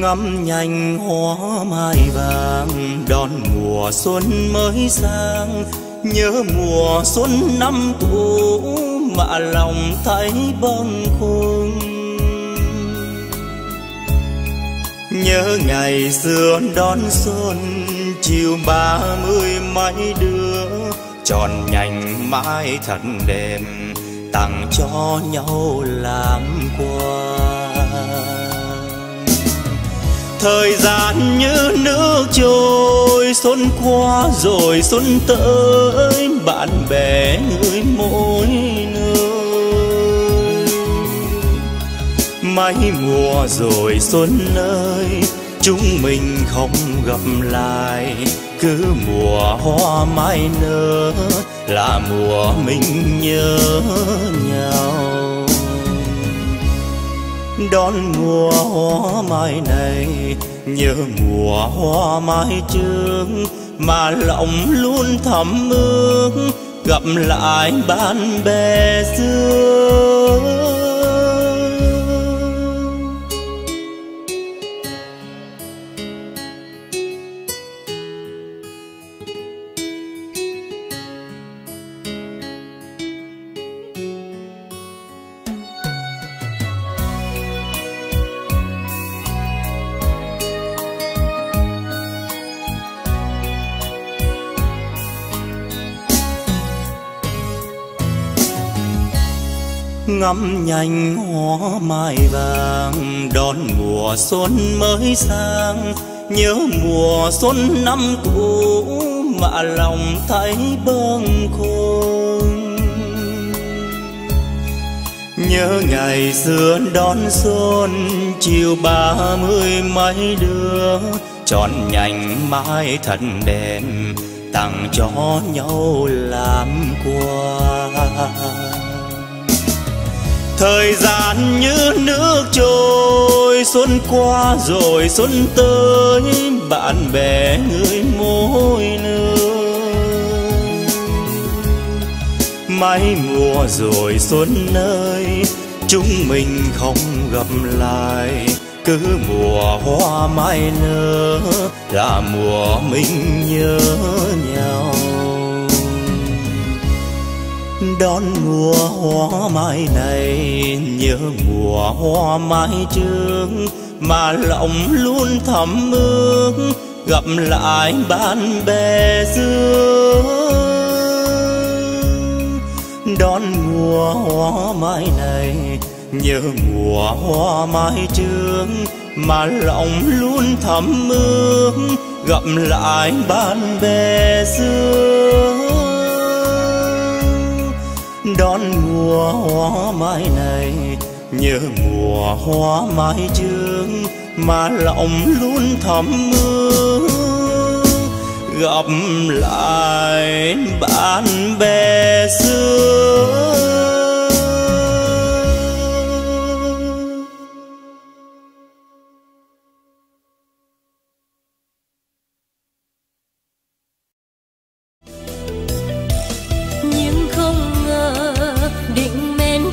ngắm nhanh hoa mai vàng, đón mùa xuân mới sang. Nhớ mùa xuân năm cũ, mà lòng thấy bâng khuâng. Nhớ ngày xưa đón xuân, chiều ba mươi mấy đứa, tròn nhành mai thật đẹp tặng cho nhau làm quà thời gian như nước trôi, xuân qua rồi xuân tới, bạn bè người mỗi nơi. Mấy mùa rồi xuân ơi, chúng mình không gặp lại, cứ mùa hoa mai nở là mùa mình nhớ. Đón mùa hoa mai này. Nhớ mùa hoa mai trước mà lòng luôn thầm ước, gặp lại bạn bè xưa. Ngắm nhanh hoa mai vàng, đón mùa xuân mới sang. Nhớ mùa xuân năm cũ mà lòng thấy bâng khuâng. Nhớ ngày xưa đón xuân, chiều ba mươi mấy đứa, tròn nhành mai thật đẹp tặng cho nhau làm quà thời gian như nước trôi, xuân qua rồi xuân tới, bạn bè người mỗi nơi mấy mùa rồi xuân nơi, chúng mình không gặp lại. Cứ mùa hoa mai nở, là mùa mình nhớ nhau đón mùa hoa mai này. Nhớ mùa hoa mai trước mà lòng luôn thầm ước, gặp lại bạn bè xưa. Đón mùa hoa mai này, nhớ mùa hoa mai trước mà lòng luôn thầm ước, gặp lại bạn bè xưa. Hoa mai này, nhớ mùa hoa mai trương mà lòng luôn thầm mưa. Gặp lại bạn bè xưa.